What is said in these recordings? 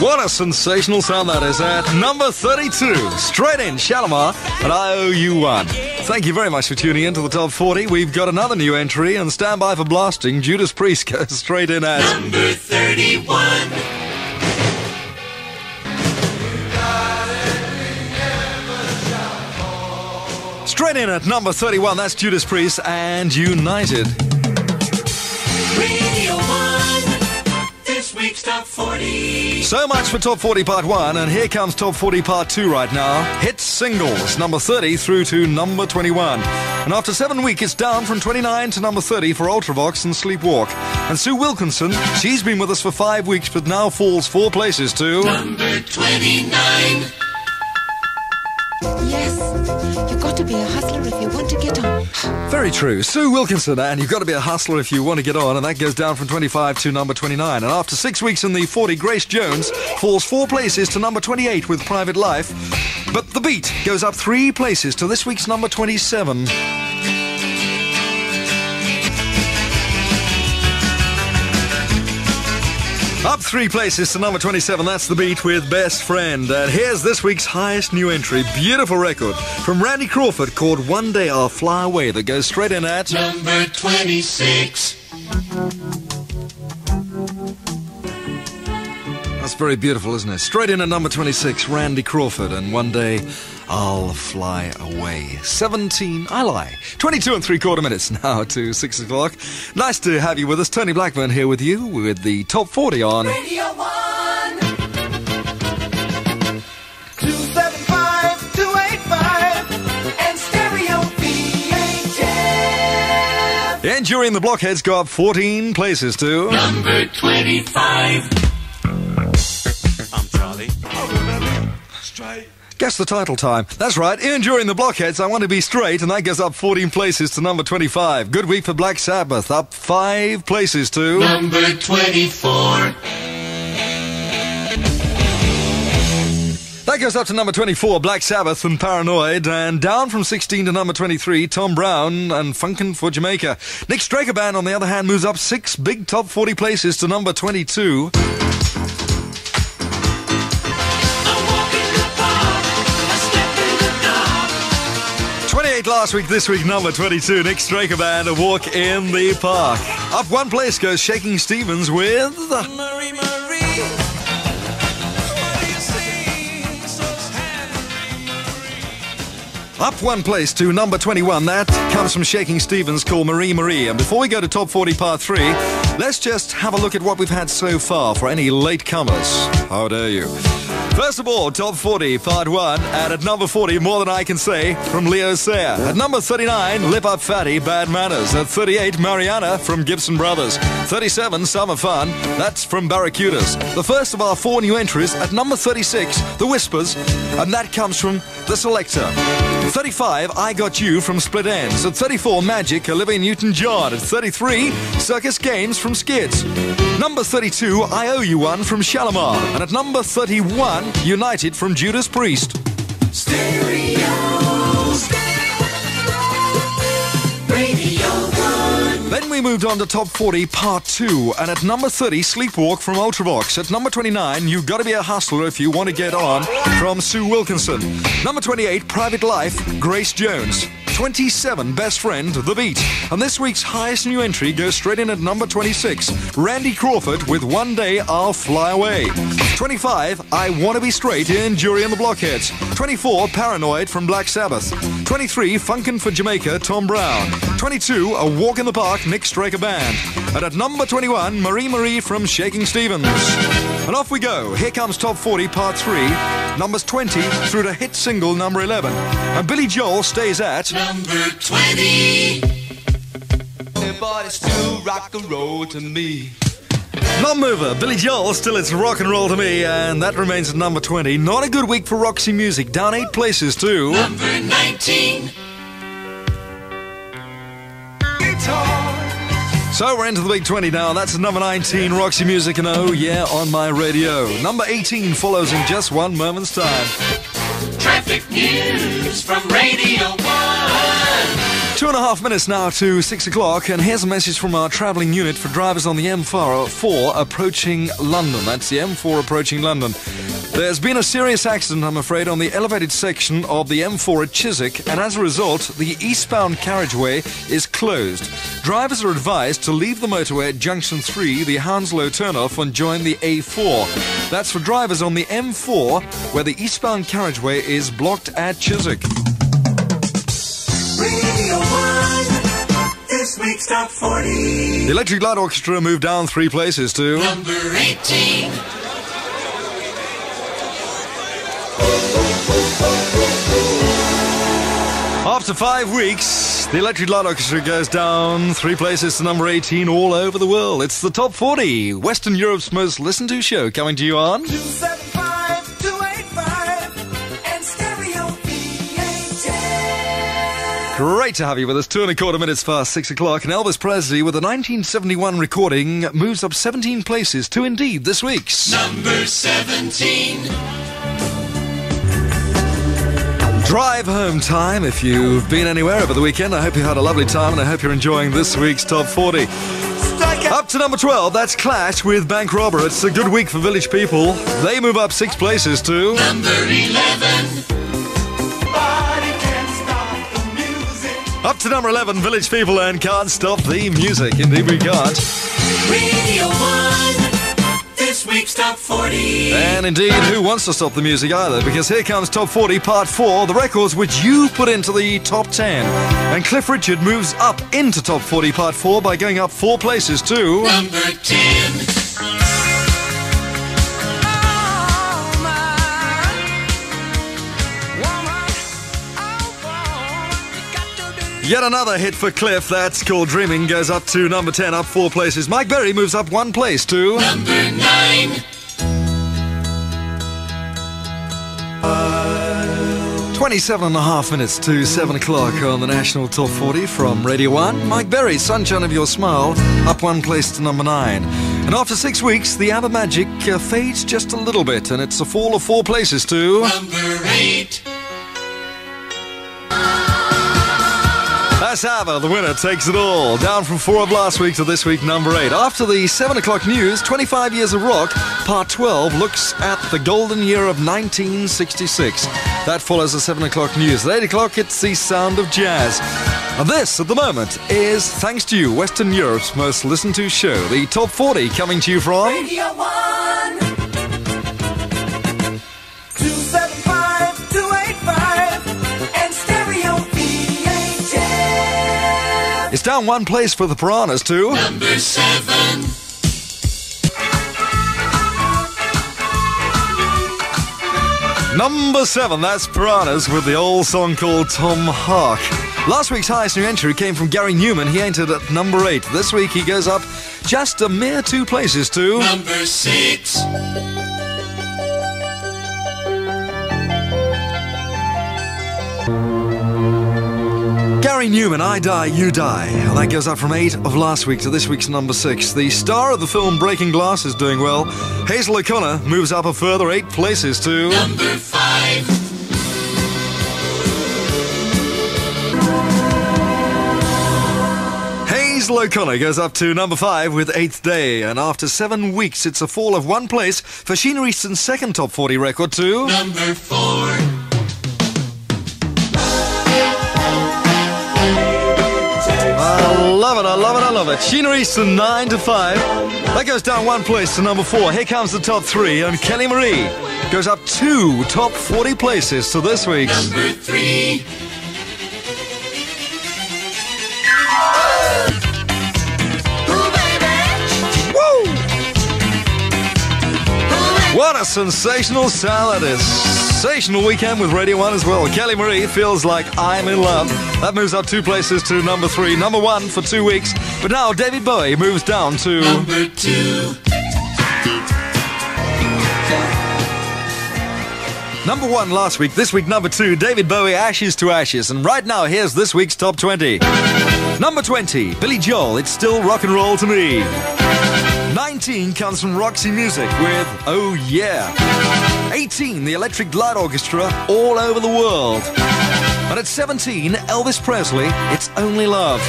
What a sensational sound that is at number 32. Straight in, Shalamar, and I owe you one. Thank you very much for tuning in to the top 40. We've got another new entry, and stand by for blasting. Judas Priest goes straight in at Number 31. straight in at number 31. That's Judas Priest and United. Radio 1. This week's top 40. So much for Top 40 Part 1, and here comes Top 40 Part 2 right now. Hit singles, number 30 through to number 21. And after seven weeks, it's down from 29 to number 30 for Ultravox and Sleepwalk. And Sue Wilkinson, she's been with us for five weeks, but now falls four places to. Number 29. Yes, you've got to be a hustler if you want to get on. Very true. Sue Wilkinson, and you've got to be a hustler if you want to get on, and that goes down from 25 to number 29. And after six weeks in the 40, Grace Jones falls four places to number 28 with Private Life. But the beat goes up three places to this week's number 27. Up three places to number 27, that's the beat with Best Friend. And here's this week's highest new entry. Beautiful record from Randy Crawford called One Day I'll Fly Away that goes straight in at. Number 26. That's very beautiful, isn't it? Straight in at number 26, Randy Crawford, and one day I'll fly away. 17, I lie. 22 and three quarter minutes now to 6 o'clock. Nice to have you with us. Tony Blackburn here with you with the top 40 on. Radio 1. 275, 285, and stereo VHF. Ian Dury and the blockheads go up 14 places to. Number 25. Guess the title time. That's right. Ian Dury and the blockheads, I want to be straight, and that goes up 14 places to number 25. Good week for Black Sabbath, up five places to. Number 24. That goes up to number 24, Black Sabbath and Paranoid, and down from 16 to number 23, Tom Browne and Funkin' for Jamaica. Nick Straker Band, on the other hand, moves up six big top 40 places to number 22. 28 last week, this week, number 22, Nick Straker Band, A Walk in the Park. Up one place goes Shakin' Stevens with. Marie, Marie. What do you see? So sad. Up one place to number 21. That comes from Shakin' Stevens called Marie Marie. And before we go to top 40 part 3, let's just have a look at what we've had so far for any late comers. How dare you? First of all, top 40 part 1. And at number 40, More Than I Can Say from Leo Sayer. At number 39, Lip Up Fatty, Bad Manners. At 38, Mariana from Gibson Brothers. 37, Summer Fun. That's from Barracudas. The first of our four new entries at number 36, The Whispers. And that comes from The Selecter. 35, I Got You from Split Enz. At 34, Magic, Olivia Newton-John. At 33, Circus Games from Skids. Number 32, I Owe You One from Shalamar. And at number 31, United from Judas Priest. Stereo. Then we moved on to top 40, part 2. And at number 30, Sleepwalk from Ultravox. At number 29, You've Gotta Be a Hustler If You Want to Get On from Sue Wilkinson. Number 28, Private Life, Grace Jones. 27, Best Friend, The Beat. And this week's highest new entry goes straight in at number 26, Randy Crawford with One Day I'll Fly Away. 25, I Wanna Be Straight Ian Dury and the Blockheads. 24, Paranoid from Black Sabbath. 23, Funkin' for Jamaica, Tom Browne. 22, A Walk in the Park, Nick Straker Band. And at number 21, Marie Marie from Shakin' Stevens. And off we go. Here comes Top 40, Part 3, numbers 20 through to hit single number 11. And Billy Joel stays at. Number 20. But it's still rock and roll to me. Non-mover, Billy Joel, still it's rock and roll to me, and that remains at number 20. Not a good week for Roxy Music, down eight places too. Number 19. So we're into the big 20 now. That's number 19, Roxy Music, and oh yeah, on my radio. Number 18 follows in just one moment's time. Traffic news from Radio 1. Two and a half minutes now to six o'clock, and here's a message from our travelling unit for drivers on the M4 approaching London. That's the M4 approaching London. There's been a serious accident, I'm afraid, on the elevated section of the M4 at Chiswick, and as a result, the eastbound carriageway is closed. Drivers are advised to leave the motorway at Junction 3, the Hounslow turnoff, and join the A4. That's for drivers on the M4, where the eastbound carriageway is blocked at Chiswick. Radio 1. This week's top 40. The Electric Light Orchestra moved down three places to Number 18. After five weeks, the Electric Light Orchestra goes down three places to number 18 all over the world. It's the top 40, Western Europe's most listened to show, coming to you on. 275 285 and stereo Great to have you with us. Two and a quarter minutes past six o'clock. And Elvis Presley, with a 1971 recording, moves up 17 places to indeed this week's. Number 17. Drive home time. If you've been anywhere over the weekend, I hope you had a lovely time and I hope you're enjoying this week's top 40. Up to number 12, that's Clash with Bank Robber. It's a good week for village people. They move up six places to. Number 11. Body can't stop the music. Up to number 11, village people and can't stop the music. Indeed, we can't. Radio 1. Week's top 40. And indeed, who wants to stop the music either? Because here comes Top 40 Part 4, the records which you put into the Top 10. And Cliff Richard moves up into Top 40 Part 4 by going up four places to. Number 10. Yet another hit for Cliff, that's called Dreaming, goes up to number 10, up four places. Mike Berry moves up one place to. Number 9. 27 and a half minutes to 7 o'clock on the National Top 40 from Radio 1. Mike Berry, Sunshine of Your Smile, up one place to number 9. And after six weeks, the ABBA magic uh, fades just a little bit, and it's a fall of four places to. Number 8. ABBA, the winner takes it all. Down from four of last week to this week, number 8. After the 7 o'clock news, 25 Years of Rock, part 12 looks at the golden year of 1966. That follows the 7 o'clock news. At 8 o'clock, it's the sound of jazz. And this, at the moment, is, thanks to you, Western Europe's most listened to show, the Top 40, coming to you from. Radio 1. It's down one place for the Piranhas, too. Number 7. Number 7, that's Piranhas with the old song called Tom Hark. Last week's highest new entry came from Gary Numan. He entered at number 8. This week he goes up just a mere two places to. Number 6. Gary Numan, I Die, You Die. And that goes up from 8 of last week to this week's number 6. The star of the film Breaking Glass is doing well. Hazel O'Connor moves up a further 8 places to. Number 5. Hazel O'Connor goes up to number 5 with Eighth Day. And after 7 weeks, it's a fall of one place for Sheena Easton's second top 40 record to. Number 4. Love it. Sheena Easton, 9 to 5. That goes down one place to number 4. Here comes the top 3, and Kelly Marie goes up two top 40 places to this week's. Number 3. What a sensational salad is. Sensational weekend with Radio 1 as well. Kelly Marie feels like I'm in love. That moves up two places to number 3. Number 1 for two weeks. But now David Bowie moves down to. Number 2. Number one last week, this week number two, David Bowie, Ashes to Ashes. And right now, here's this week's top 20. Number 20, Billy Joel, It's Still Rock and Roll to Me. 19 comes from Roxy Music with Oh Yeah. 18, the Electric Light Orchestra, All Over the World. And at 17, Elvis Presley, It's Only Love.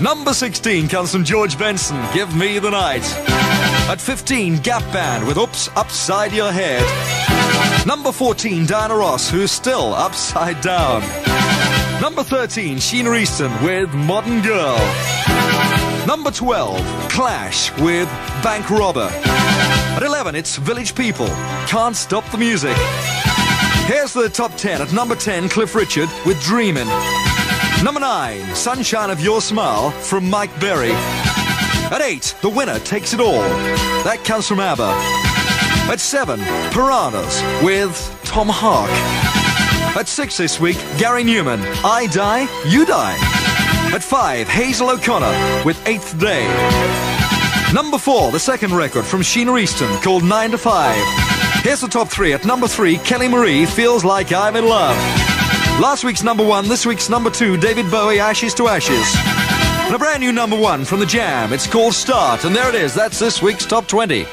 Number 16 comes from George Benson, Give Me the Night. At 15, Gap Band with Oops Upside Your Head. Number 14, Diana Ross, who's still upside down. Number 13, Sheena Easton with Modern Girl. Number 12, Clash with Bank Robber. At 11, it's Village People, Can't Stop the Music. Here's the top 10. At number 10, Cliff Richard with Dreamin'. Number 9, Sunshine of Your Smile from Mike Berry. At 8, the winner takes it all. That comes from ABBA. At 7, Piranhas with Tom Hark. At 6 this week, Gary Numan, I Die, You Die. At 5, Hazel O'Connor with Eighth Day. Number 4, the second record from Sheena Easton called 9 to 5. Here's the top 3. At number 3, Kelly Marie, Feels Like I'm in Love. Last week's number 1, this week's number 2, David Bowie, Ashes to Ashes. And a brand new number 1 from The Jam. It's called Start, and there it is. That's this week's top 20.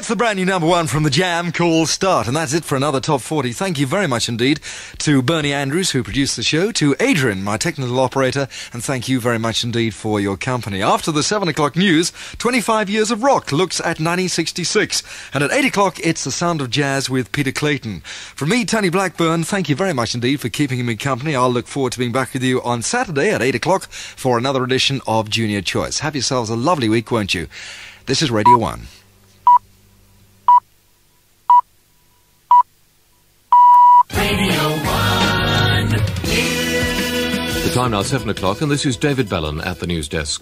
That's the brand new number one from the Jam called Start. And that's it for another Top 40. Thank you very much indeed to Bernie Andrews, who produced the show, to Adrian, my technical operator, and thank you very much indeed for your company. After the 7 o'clock news, 25 Years of Rock looks at 1966. And at 8 o'clock, it's The Sound of Jazz with Peter Clayton. From me, Tony Blackburn, thank you very much indeed for keeping me company. I'll look forward to being back with you on Saturday at 8 o'clock for another edition of Junior Choice. Have yourselves a lovely week, won't you? This is Radio 1. Time now 7 o'clock, and this is David Bellon at the news desk.